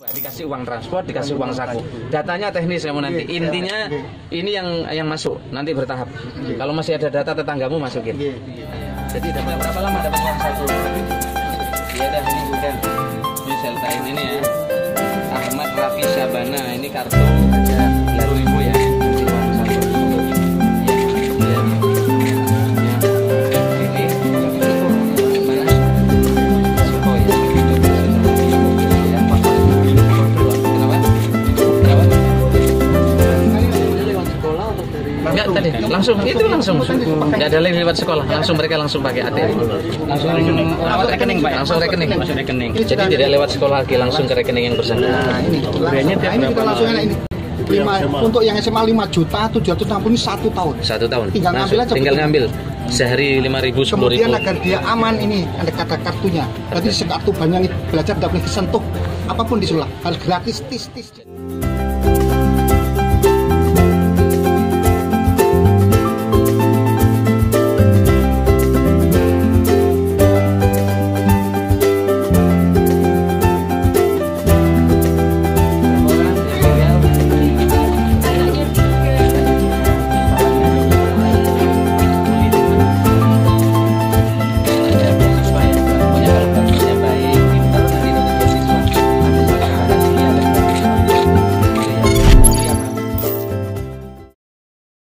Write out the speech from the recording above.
dikasih uang transport, dikasih uang saku. Datanya teknis kamu nanti. Intinya ini yang yang masuk nanti bertahap. Kalau masih ada data tetanggamu masukin. Jadi dapat berapa lama dapat uang saku? Ya dah ini bukan. Ini seltain ini ya. Ahmad Rafi Syabana ini kartu ya. Enggak tadi. Langsung. Itu langsung. Nggak ada lagi lewat sekolah. Langsung mereka langsung pakai ATM langsung Lewat rekening, Pak, langsung rekening. Langsung rekening. jadi tidak lewat sekolah lagi langsung ke rekening yang bersangkutan. Nah, ini. Tiap nah, ini kita langsung enak ini. Lima, untuk yang SMA 5 juta 760 ini satu tahun. satu tahun. Tinggal langsung ngambil aja, tinggal betul. ngambil. Sehari lima ribu sepuluh ribu. Kemudian agar dia aman ini ada kata kartunya. Berarti sekartu banyak belajar tidak boleh disentuh apa pun disulah harus gratis tis tis.